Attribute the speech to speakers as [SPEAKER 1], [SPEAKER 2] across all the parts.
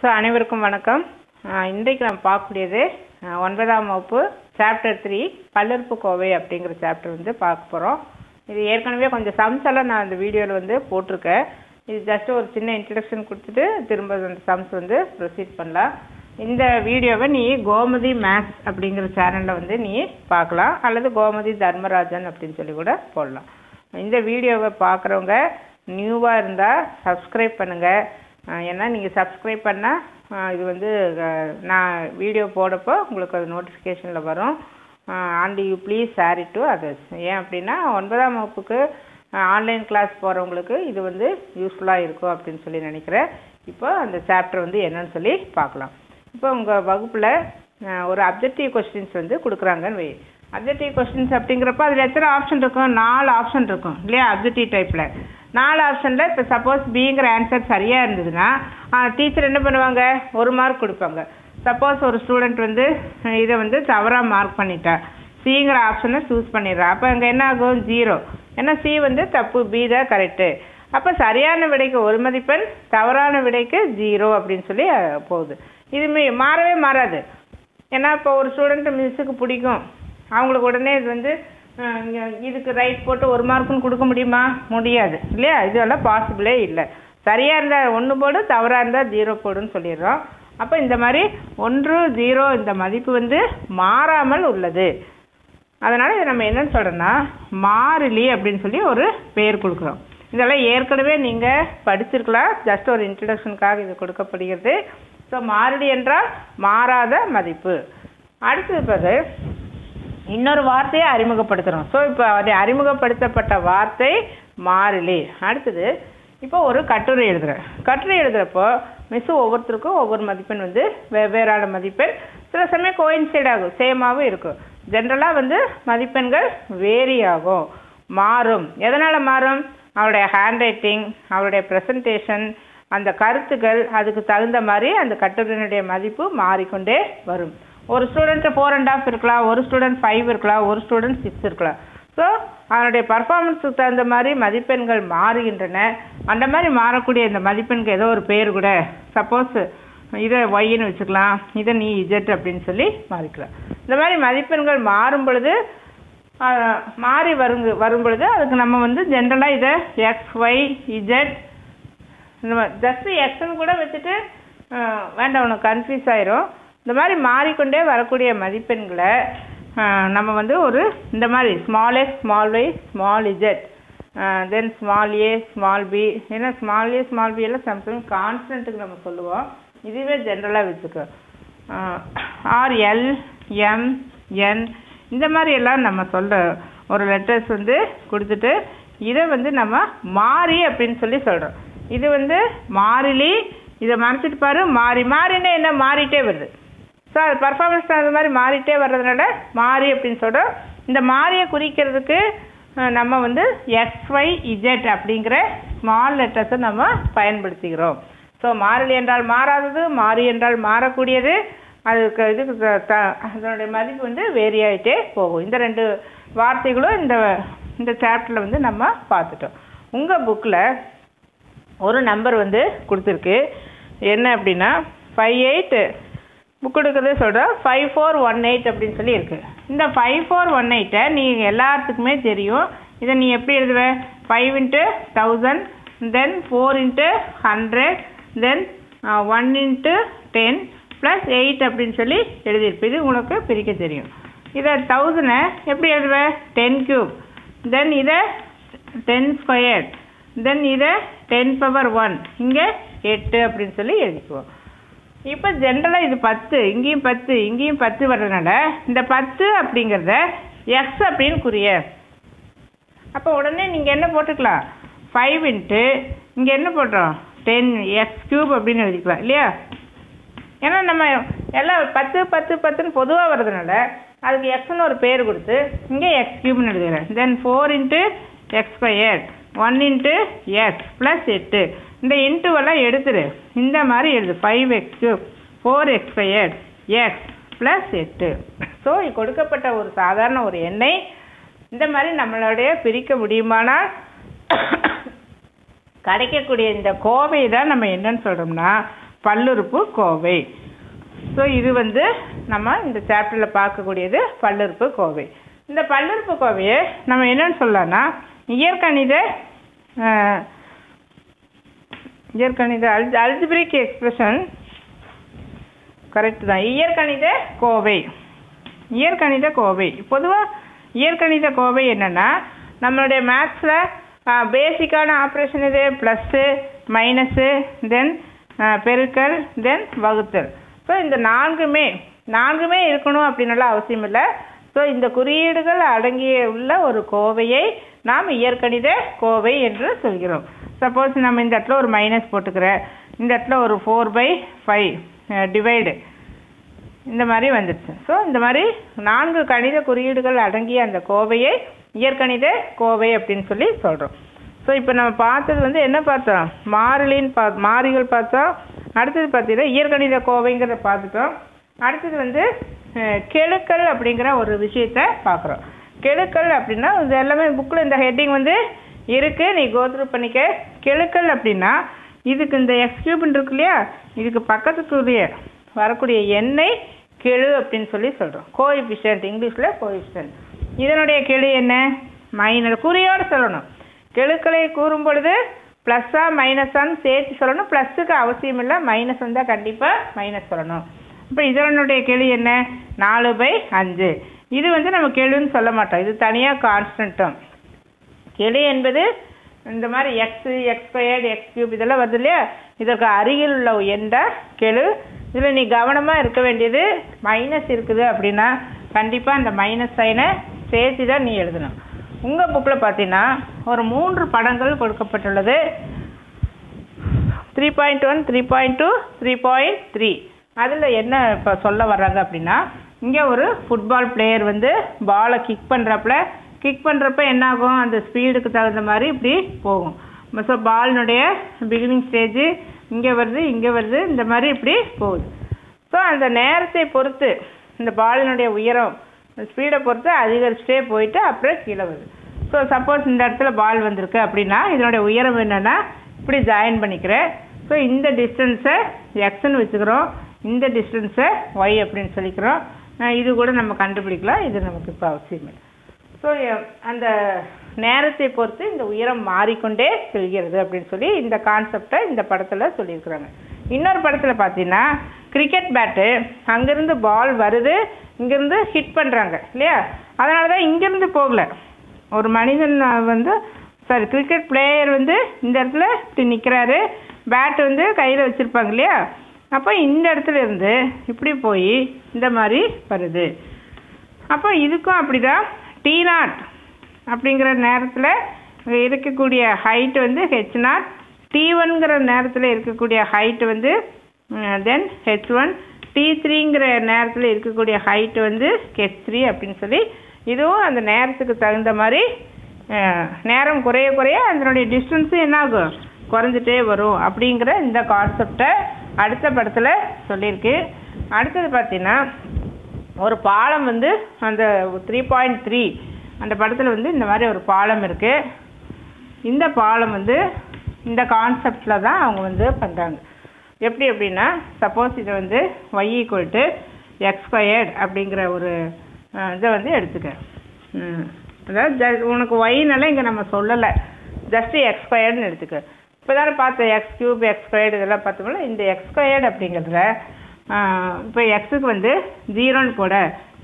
[SPEAKER 1] So அனைவருக்கும் வணக்கம். இன்றைக்கு நம்ம பார்க்கக்கூடியது ஒன்பதாம் வகுப்பு சாப்டர் த்ரீ பல்லுறுப்புக்கோவை அப்படிங்கிற சாப்டர் வந்து பார்க்க போகிறோம் இது ஏற்கனவே கொஞ்சம் சம்ஸ் எல்லாம் நான் அந்த வீடியோவில் வந்து போட்டிருக்கேன். இது ஜஸ்ட் ஒரு சின்ன இன்ட்ரடக்ஷன் கொடுத்துட்டு திரும்ப அந்த சம்ஸ் வந்து ப்ரொசீட் பண்ணலாம். இந்த வீடியோவை நீ கோமதி மேக்ஸ் அப்படிங்கிற சேனலில் வந்து நீ பார்க்கலாம். அல்லது கோமதி தர்மராஜன் அப்படின்னு சொல்லி கூட போடலாம். இந்த வீடியோவை பார்க்குறவங்க நியூவாக இருந்தால் சப்ஸ்கிரைப் பண்ணுங்கள் ஏன்னா நீங்கள் சப்ஸ்கிரைப் பண்ணால் இது வந்து நான் வீடியோ போடப்போ உங்களுக்கு அது நோட்டிஃபிகேஷனில் வரும். And you please share it to others ஏன் அப்படின்னா ஒன்பதாம் வகுப்புக்கு ஆன்லைன் கிளாஸ் போகிறவங்களுக்கு இது வந்து யூஸ்ஃபுல்லாக இருக்கும் அப்படின்னு சொல்லி நினைக்கிறேன். இப்போ அந்த சாப்டர் வந்து என்னன்னு சொல்லி பார்க்கலாம். இப்போ உங்கள் வகுப்பில் ஒரு அப்ஜெக்டிவ் கொஸ்டின்ஸ் வந்து கொடுக்குறாங்கன்னு வை அப்ஜெக்டிவ் கொஸ்டின்ஸ் அப்படிங்கிறப்ப அதில் எத்தனை ஆப்ஷன் இருக்கும் நாலு ஆப்ஷன் இருக்கும். இல்லையா? அப்ஜெக்டிவ் டைப்பில் நாலு ஆப்ஷனில் இப்போ சப்போஸ் பிங்கிற ஆன்சர் சரியாக இருந்ததுன்னா டீச்சர் என்ன பண்ணுவாங்க? ஒரு மார்க் கொடுப்பாங்க. சப்போஸ் ஒரு ஸ்டூடெண்ட் வந்து இதை வந்து தவறாக மார்க் பண்ணிட்டா. சிங்கிற ஆப்ஷனை சூஸ் பண்ணிடுறா. அப்போ அங்கே என்ன ஆகும்? ஜீரோ ஏன்னா சி வந்து தப்பு பி தான் கரெக்டு அப்போ சரியான விடைக்கு ஒரு மதிப்பெண் தவறான விடைக்கு ஜீரோ அப்படின்னு சொல்லி போகுது. இது மீ- மாறவே மாறாது. ஏன்னா இப்போ ஒரு ஸ்டூடெண்ட்டு மிஸ்ஸுக்கு பிடிக்கும். அவங்களுக்கு உடனே இது வந்து இதுக்கு ரைட் போட்டு ஒரு மார்க்குன்னு கொடுக்க முடியுமா? முடியாது. இல்லையா? இதெல்லாம் பாசிபிளே இல்லை. சரியாக இருந்தால் ஒன்று போடு தவறாக இருந்தால் ஜீரோ போடுன்னு சொல்லிடுறோம். அப்போ இந்த மாதிரி ஒன்று ஜீரோ இந்த மதிப்பு வந்து மாறாமல் உள்ளது. அதனால் இதை நம்ம என்னன்னு சொல்கிறோன்னா மாறிலி அப்படின்னு சொல்லி ஒரு பெயர் கொடுக்குறோம். இதெல்லாம் ஏற்கனவே நீங்கள் படிச்சிருக்கலாம். ஜஸ்ட் ஒரு இன்ட்ரடக்ஷனுக்காக இது கொடுக்கப்படுகிறது. ஸோ மாறிலி என்றால் மாறாத மதிப்பு. அடுத்தது பிறகு இன்னொரு வார்த்தையை அறிமுகப்படுத்துகிறோம் ஸோ இப்போ அது அறிமுகப்படுத்தப்பட்ட வார்த்தை மாறிலி. அடுத்தது இப்போ ஒரு கட்டுரை எழுதுகிறேன் கட்டுரை எழுதுகிறப்போ மிஸ் ஒவ்வொருத்தருக்கும் ஒவ்வொரு மதிப்பெண் வந்து வெவ்வேறான மதிப்பெண். சில சமயம் கோயின்சைட் ஆகும். சேமாகவும் இருக்கும். ஜென்ரலாக வந்து மதிப்பெண்கள் வேரி ஆகும். மாறும். எதனால் மாறும்? அவருடைய ஹேண்ட் ரைட்டிங் அவருடைய ப்ரெசன்டேஷன் அந்த கருத்துக்கள் அதுக்கு தகுந்த மாதிரி அந்த கட்டுரையினுடைய மதிப்பு மாறிக்கொண்டே வரும். ஒரு ஸ்டூடெண்ட்டு ஃபோர் அண்ட் ஆஃப் இருக்கலாம் ஒரு ஸ்டூடெண்ட் ஃபைவ் இருக்கலாம் ஒரு ஸ்டூடெண்ட் சிக்ஸ் இருக்கலாம் ஸோ அதனுடைய பர்ஃபார்மன்ஸுக்கு தகுந்த மாதிரி மதிப்பெண்கள் மாறுகின்றன. அந்த மாதிரி மாறக்கூடிய இந்த மதிப்பெண்க்கு ஏதோ ஒரு பேர் கூட. சப்போஸ் இதை ஒய்ன்னு வச்சுக்கலாம். இதை நீ இஜெட் அப்படின்னு சொல்லி மாறிக்கலாம். இந்த மாதிரி மதிப்பெண்கள் மாறும் பொழுது மாறி வருங்க வரும் பொழுது அதுக்கு நம்ம வந்து ஜென்ரலாக இதை எக்ஸ் ஒய் இஜெட் இந்த மாதிரி ஜஸ்ட்டு எக்ஸ்ன்னு கூட வச்சுட்டு வேண்டாம் உனக்கு கன்ஃபியூஸ் ஆயிரும். இந்த மாதிரி மாறிக்கொண்டே வரக்கூடிய மதிப்பெண்களை நம்ம வந்து ஒரு இந்த மாதிரி small x small y small z then small a small b ஏன்னா ஸ்மால் ஏ ஸ்மால் பி எல்லாம் சம்டைம் கான்ஸ்டன்ட்டுக்கு நம்ம சொல்லுவோம். இதுவே ஜென்ரலாக வச்சுக்கோ. ஆர் எல் எம் என் இந்த மாதிரி எல்லாம் நம்ம சொல்கிற ஒரு லெட்டர்ஸ் வந்து கொடுத்துட்டு இதை வந்து நம்ம மாறி அப்படின்னு சொல்லி சொல்கிறோம் இது வந்து மாறிலி இதை மறைச்சிட்டு பாரு மாறி மாறினே என்ன? மாறிட்டே வருது. ஸோ அது பர்ஃபார்மன்ஸ் அந்த மாதிரி மாறிட்டே வர்றதுனால மாறி அப்படின்னு சொல்கிறோம் இந்த மாறியை குறிக்கிறதுக்கு நம்ம வந்து எக்ஸ் இஜெட் அப்படிங்கிற ஸ்மால் லெட்டர்ஸை நம்ம பயன்படுத்திக்கிறோம். ஸோ மாறிலி என்றால் மாறாதது மாறி என்றால் மாறக்கூடியது. அதுக்கு இதுக்கு த- அதனுடைய மதிப்பு வந்து வேரி ஆகிட்டே போகும். இந்த ரெண்டு வார்த்தைகளும் இந்த இந்த சாப்டரில் வந்து நம்ம பார்த்துட்டோம். உங்கள் புக்கில் ஒரு நம்பர் வந்து கொடுத்துருக்கு. என்ன அப்படின்னா ஃபைவ் எயிட் புக் எடுக்கிறதே சொல்கிறேன் ஃபைவ் ஃபோர் ஒன் எயிட் அப்படின்னு சொல்லி இருக்குது இந்த ஃபைவ் ஃபோர் ஒன் எயிட்டை நீ எல்லாத்துக்குமே தெரியும். இதை நீ எப்படி எழுதுவ? Five into thousand then four into hundred then one into ten plus eight அப்படின்னு சொல்லி எழுதியிருப்பேன் இது உனக்கு பிரிக்க தெரியும். இதை தௌசண்டை எப்படி எழுதுவ? டென் க்யூப் தென் இதை டென் ஸ்கொயர் தென் இதை டென் பவர் ஒன் இங்கே எட்டு அப்படின்னு சொல்லி எழுதிக்குவோம். இப்போ ஜென்ரலாக இது பத்து இங்கேயும் பத்து இங்கேயும் பத்து வர்றதுனால இந்த பத்து அப்படிங்கிறத எக்ஸ் அப்படின்னு குறிய. அப்போ உடனே நீங்கள் என்ன போட்டுக்கலாம்? ஃபைவ் இன்ட்டு இங்கே என்ன போடுறோம்? டென் எக்ஸ் க்யூப் அப்படின்னு எழுதிக்கலாம் இல்லையா? ஏன்னா நம்ம எல்லாம் பத்து பத்து பத்துன்னு பொதுவாக வர்றதுனால அதுக்கு எக்ஸ்னு ஒரு பேர் கொடுத்து இங்கே எக்ஸ் க்யூப்னு எழுதுகிறேன். Then four into x square one into x plus எட்டு இந்த இன்ட்டுவெல்லாம் எடுத்துரு. இந்த மாதிரி எழுது. Five x cube four x square x plus எட்டு ஸோ கொடுக்கப்பட்ட ஒரு சாதாரண ஒரு எண்ணை. இந்த மாதிரி நம்மளுடைய பிரிக்க முடியுமானால் கிடைக்கக்கூடிய இந்த கோவை தான் நம்ம என்னன்னு சொல்கிறோம்னா பல்லுறுப்பு கோவை. ஸோ இது வந்து நம்ம இந்த சாப்டரில் பார்க்கக்கூடியது பல்லுறுப்பு கோவை. இந்த பல்லுறுப்பு கோவையை நம்ம என்னன்னு சொல்லலாம்னா இயற்கணித இயற்கணித அல் அல்ஜிபிரிக் எக்ஸ்பிரஷன். கரெக்ட் தான். இயற்கணித கோவை. இயற்கணித கோவை. பொதுவாக இயற்கணித கோவை என்னென்னா நம்மளுடைய மேத்ஸில் பேசிக்கான ஆப்ரேஷன் இது ப்ளஸ்ஸு மைனஸு தென் பெருக்கல் தென் வகுத்தல். ஸோ இந்த நான்குமே நான்குமே இருக்கணும் அப்படின்னுலாம் அவசியம் இல்லை. ஸோ இந்த குறியீடுகள் அடங்கிய உள்ள ஒரு கோவையை நாம் இயற்கணித கோவை என்று சொல்கிறோம். சப்போஸ் நம்ம இந்த இடத்துல ஒரு மைனஸ் போட்டுக்கிறேன் இந்த இடத்துல ஒரு ஃபோர் பை ஃபைவ் டிவைடு இந்த மாதிரி வந்துடுச்சு. ஸோ இந்த மாதிரி நான்கு கணித குறியீடுகள் அடங்கிய அந்த கோவையை இயற்கணித கோவை அப்படின்னு சொல்லி சொல்கிறோம் ஸோ இப்போ நம்ம பார்த்தது வந்து என்ன பார்த்தோம் மாறிலின்னு பா மாறிகள் பார்த்தோம் அடுத்தது பார்த்தீங்கன்னா இயற்கணித கோவைங்கிறத பார்த்துட்டோம். அடுத்தது வந்து கெழுக்கள் அப்படிங்கிற ஒரு விஷயத்த பார்க்குறோம். கெழுக்கள் அப்படின்னா இது எல்லாமே புக்கில் இந்த ஹெட்டிங் வந்து இருக்குது நீ கோத்ரூ பண்ணிக்க. கெழுக்கள் அப்படின்னா இதுக்கு இந்த எக்ஸ் கியூப்னு இருக்கு இல்லையா? இதுக்கு பக்கத்துக்குரிய வரக்கூடிய எண்ணெய் கெழு அப்படின்னு சொல்லி சொல்கிறோம் கோஎஃபிஷியன்ட் இங்கிலீஷில் கோஎஃபிஷியன்ட் இதனுடைய கெழு என்ன? மைனஸ் குறியோடு சொல்லணும். கெழுக்களை கூறும் பொழுது ப்ளஸ்ஸா மைனஸான்னு சேர்த்து சொல்லணும். ப்ளஸ்ஸுக்கு அவசியம் இல்லை மைனஸ் வந்தால் கண்டிப்பாக மைனஸ் சொல்லணும். இப்போ இதனுடைய கெழு என்ன? நாலு பை அஞ்சு. இது வந்து நம்ம கெழுன்னு சொல்ல மாட்டோம். இது தனியாக கான்ஸ்டன்ட்டும் கெழு என்பது இந்த மாதிரி x x squared x cube இதெல்லாம் வருது இல்லையா? இதற்கு அருகில் உள்ள எந்த கெழு இதில் நீ கவனமாக இருக்க வேண்டியது மைனஸ் இருக்குது அப்படின்னா கண்டிப்பாக அந்த மைனஸ் சைனை சேர்த்து தான் நீ எழுதணும். உங்கள் புக்கில் பார்த்தீங்கன்னா ஒரு மூன்று படங்கள் கொடுக்கப்பட்டுள்ளது. Three point one three point two three point three அதில் என்ன இப்போ சொல்ல வர்றாங்க அப்படின்னா இங்கே ஒரு ஃபுட்பால் பிளேயர் வந்து பாலை கிக் பண்ணுறப்பல கிக் பண்ணுறப்ப என்ன ஆகும் அந்த ஸ்பீடுக்கு தகுந்த மாதிரி இப்படி போகும். ஸோ பாலினுடைய பிகினிங் ஸ்டேஜு இங்கே வருது இங்கே வருது இந்த மாதிரி இப்படி போகுது. ஸோ அந்த நேரத்தை பொறுத்து இந்த பாலினுடைய உயரம் ஸ்பீடை பொறுத்து அதிகரிச்சுட்டே போயிட்டு அப்புறம் கீழே வருது. ஸோ சப்போஸ் இந்த இடத்துல பால் வந்திருக்கு அப்படின்னா இதனுடைய உயரம் என்னென்னா இப்படி ஜாயின் பண்ணிக்கிறேன். ஸோ இந்த டிஸ்டன்ஸை எக்ஸ்ன்னு வச்சுக்கிறோம். இந்த டிஸ்டன்ஸை ஒய் அப்படின்னு சொல்லிக்கிறோம். இது கூட நம்ம கண்டுபிடிக்கலாம். இது நமக்கு இப்போ அவசியம் இல்லை. ஸோ அந்த நேரத்தை பொறுத்து இந்த உயரம் மாறிக்கொண்டே செல்கிறது அப்படின்னு சொல்லி இந்த கான்செப்டை இந்த படத்தில் சொல்லியிருக்கிறாங்க. இன்னொரு படத்தில் பார்த்தீங்கன்னா கிரிக்கெட் பேட்டு அங்கேருந்து பால் வருது இங்கேருந்து ஹிட் பண்ணுறாங்க இல்லையா? அதனால தான் இங்கேருந்து போகல. ஒரு மனிதன் வந்து சாரி கிரிக்கெட் பிளேயர் வந்து இந்த இடத்துல இப்படி நிற்கிறாரு பேட் வந்து கையில் வச்சுருப்பாங்க இல்லையா? அப்போ இந்த இடத்துல இருந்து இப்படி போய் இந்த மாதிரி வருது. அப்போ இதுக்கும் அப்படிதான் டி நாட் அப்படிங்கிற நேரத்தில் இருக்கக்கூடிய ஹைட் வந்து ஹெச் நாட் டி ஒன்கிற நேரத்தில் இருக்கக்கூடிய ஹைட் வந்து தென் ஹெச் ஒன் டி த்ரீங்கிற நேரத்தில் இருக்கக்கூடிய ஹைட் வந்து ஹெச் த்ரீ அப்படின்னு சொல்லி இதுவும் அந்த நேரத்துக்கு தகுந்த மாதிரி நேரம் குறைய குறைய அதனுடைய டிஸ்டன்ஸும் என்ன ஆகும் குறைஞ்சிட்டே வரும் அப்படிங்கிற இந்த கான்செப்டை அடுத்த படத்தில் சொல்லியிருக்கு. அடுத்தது பார்த்தீங்கன்னா ஒரு பாலம் வந்து அந்த த்ரீ பாயிண்ட் த்ரீ அந்த படத்தில் வந்து இந்த மாதிரி ஒரு பாலம் இருக்குது இந்த பாலம் வந்து இந்த கான்செப்டில் தான் அவங்க வந்து பண்ணுறாங்க எப்படி அப்படின்னா சப்போஸ் இதை வந்து ஒய் ஈக்குவல் டு எக்ஸ் அப்படிங்கிற ஒரு இதை வந்து எடுத்துக்க. அதாவது ஜ- உனக்கு ஒய்னால இங்கே நம்ம சொல்லலை. ஜஸ்ட்டு எக்ஸ்கொயர்டுன்னு எடுத்துக்க. இப்போ தானே பார்த்தோம் எக்ஸ் கியூப் எக்ஸ் ஸ்கொயர்டு இதெல்லாம் பார்த்தோம்ல இந்த எக்ஸ் ஸ்கொயர்டு அப்படிங்கிறதுல இப்போ எக்ஸுக்கு வந்து ஜீரோன்னு போட.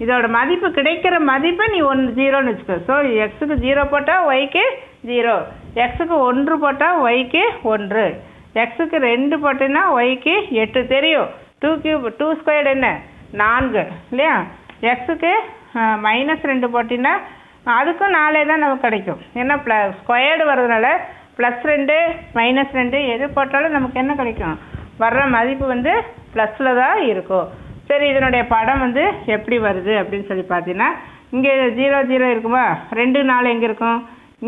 [SPEAKER 1] இதோட மதிப்பு கிடைக்கிற மதிப்பை நீ ஒன்று ஜீரோன்னு வச்சுக்கோ. ஸோ எக்ஸுக்கு ஜீரோ போட்டால் ஒய்க்கு ஜீரோ எக்ஸுக்கு ஒன்று போட்டால் ஒய்க்கு ஒன்று. எக்ஸுக்கு ரெண்டு போட்டேன்னா ஒய்க்கு எட்டு. தெரியும். டூ கியூப் டூ ஸ்கொயர்டு என்ன? நான்கு. இல்லையா? எக்ஸுக்கு மைனஸ் ரெண்டு போட்டின்னா அதுக்கும் நாலே தான் நமக்கு கிடைக்கும். ஏன்னா ப்ள ஸ்கொயர்டு வர்றதுனால ப்ளஸ் ரெண்டு மைனஸ் ரெண்டு எது போட்டாலும் நமக்கு என்ன கிடைக்கும்? வர்ற மதிப்பு வந்து ப்ளஸில் தான் இருக்கும். சரி இதனுடைய படம் வந்து எப்படி வருது அப்படின்னு சொல்லி பார்த்தீங்கன்னா இங்கே ஜீரோ ஜீரோ இருக்குமா? ரெண்டு நாலு எங்கே இருக்கும்?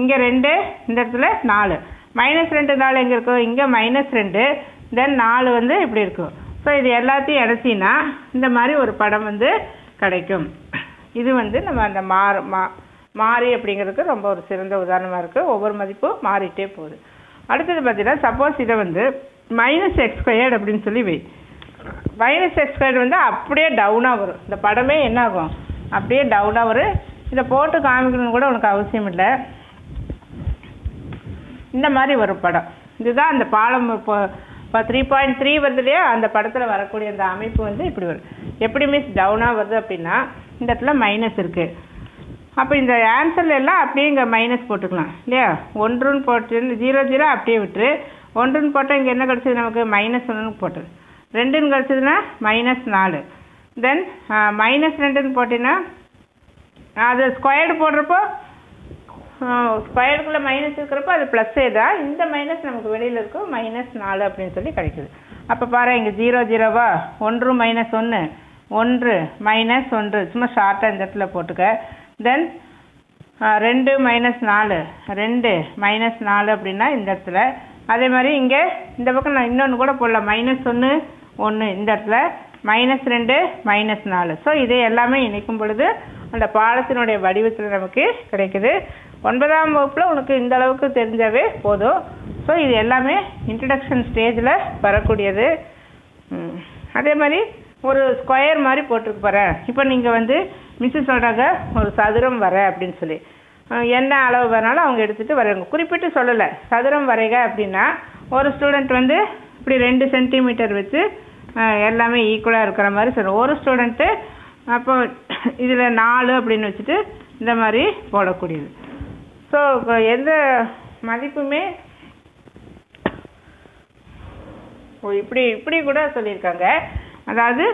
[SPEAKER 1] இங்கே ரெண்டு இந்த இடத்துல நாலு. மைனஸ் ரெண்டு நாலு எங்கே இருக்கும்? இங்கே மைனஸ் ரெண்டு தென் நாலு வந்து இப்படி இருக்கும். ஸோ இது எல்லாத்தையும் இணைச்சின்னா இந்த மாதிரி ஒரு படம் வந்து கிடைக்கும். இது வந்து நம்ம அந்த மாறு மா மாறி அப்படிங்கிறதுக்கு ரொம்ப ஒரு சிறந்த உதாரணமாக இருக்குது ஒவ்வொரு மதிப்பும் மாறிட்டே போகுது. அடுத்தது பார்த்தீங்கன்னா சப்போஸ் இதை வந்து மைனஸ் எக்ஸ் ஸ்கொயர்டு அப்படின்னு சொல்லி வை. மைனஸ் எக்ஸ் ஸ்கொயர்டு வந்து அப்படியே டவுனாக வரும். இந்த படமே என்ன ஆகும் அப்படியே டவுனாக வரும். இதை போட்டு காமிக்கணும்னு கூட உனக்கு அவசியம் இல்லை. இந்த மாதிரி வரும் படம். இதுதான் அந்த பாலம் இப்போ இப்போ த்ரீ பாயிண்ட் த்ரீ வருது இல்லையா? அந்த படத்தில் வரக்கூடிய அந்த அமைப்பு வந்து இப்படி வரும். எப்படி மீன்ஸ் டவுனாக வருது அப்படின்னா இந்த இடத்துல மைனஸ் இருக்குது அப்போ இந்த ஆன்சர்ல எல்லாம் அப்படியே இங்கே மைனஸ் போட்டுக்கலாம் இல்லையா? ஒன்றுன்னு போட்டு ஜீரோ ஜீரோ அப்படியே விட்டுரு. ஒன்றுன்னு போட்டால் இங்கே என்ன கிடச்சிது நமக்கு? மைனஸ் ஒன்றுன்னு போட்டுரு ரெண்டுன்னு கிடச்சிதுன்னா மைனஸ் நாலு. தென் மைனஸ் ரெண்டுன்னு போட்டிங்கன்னா அது ஸ்கொயர்டு போடுறப்போ ஸ்கொயர்டுக்குள்ளே மைனஸ் இருக்கிறப்போ அது ப்ளஸ்ஸே தான். இந்த மைனஸ் நமக்கு வெளியில் இருக்கும் மைனஸ் நாலு அப்படின்னு சொல்லி கிடைக்குது. அப்போ பாரு இங்கே ஜீரோ ஜீரோவா ஒன்று மைனஸ் ஒன்று ஒன்று மைனஸ் ஒன்று. சும்மா ஷார்ட்டாக இந்த இடத்துல போட்டுக்க. தென் ரெண்டு மைனஸ் நாலு. ரெண்டு மைனஸ் நாலு அப்படின்னா இந்த இடத்துல. அதே மாதிரி இங்கே இந்த பக்கம் நான் இன்னொன்று கூட போடலாம் மைனஸ் ஒன்று ஒன்று இந்த இடத்துல மைனஸ் ரெண்டு மைனஸ் நாலு. ஸோ இதை எல்லாமே இணைக்கும் பொழுது அந்த பாலத்தினுடைய வடிவத்தில் நமக்கு கிடைக்குது. ஒன்பதாம் வகுப்பில் உனக்கு இந்த அளவுக்கு தெரிஞ்சாவே போதும். ஸோ இது எல்லாமே இன்ட்ரடக்ஷன் ஸ்டேஜில் வரக்கூடியது. அதே மாதிரி ஒரு ஸ்கொயர் மாதிரி போட்டிருக்கு பாரு. இப்போ நீங்கள் வந்து மிஸ்ஸு சொல்கிறாங்க ஒரு சதுரம் வர அப்படின்னு சொல்லி. என்ன அளவு வேணாலும் அவங்க எடுத்துகிட்டு வரைங்க குறிப்பிட்டு சொல்லலை. சதுரம் வரைக அப்படின்னா ஒரு ஸ்டூடெண்ட் வந்து இப்படி ரெண்டு சென்டிமீட்டர் வச்சு எல்லாமே ஈக்குவலாக இருக்கிற மாதிரி சொல்லணும் ஒரு ஸ்டூடெண்ட்டு அப்போ இதில் நாலு அப்படின்னு வச்சுட்டு இந்த மாதிரி போடக்கூடியது. ஸோ எந்த மதிப்புமே ஓ இப்படி இப்படி கூட சொல்லியிருக்காங்க. அதாவது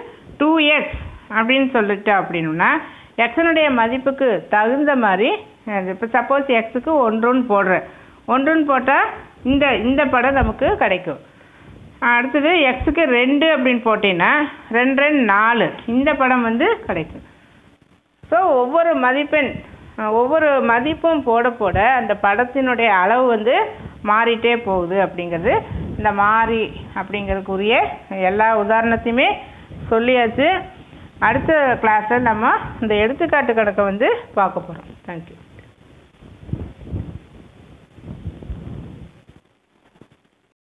[SPEAKER 1] டூ எக்ஸ் அப்படின்னு சொல்லிட்டு அப்படின்னா எக்ஸனுடைய மதிப்புக்கு தகுந்த மாதிரி இப்போ சப்போஸ் எக்ஸுக்கு ஒன்றுன்னு போடுறேன். ஒன்றுன்னு போட்டால் இந்த இந்த படம் நமக்கு கிடைக்கும். அடுத்தது எக்ஸுக்கு ரெண்டு அப்படின்னு போட்டீங்கன்னா ரெண்டு ரெண்டு நாலு. இந்த படம் வந்து கிடைக்கும். ஸோ ஒவ்வொரு மதிப்பெண் ஒவ்வொரு மதிப்பும் போட போட அந்த படத்தினுடைய அளவு வந்து மாறிட்டே போகுது அப்படிங்கிறது இந்த மாறி அப்படிங்கிறதுக்குரிய எல்லா உதாரணத்தையுமே சொல்லியாச்சு. அடுத்த கிளாஸில் நம்ம இந்த எடுத்துக்காட்டு கணக்கை வந்து பார்க்க போகிறோம் தேங்க்யூ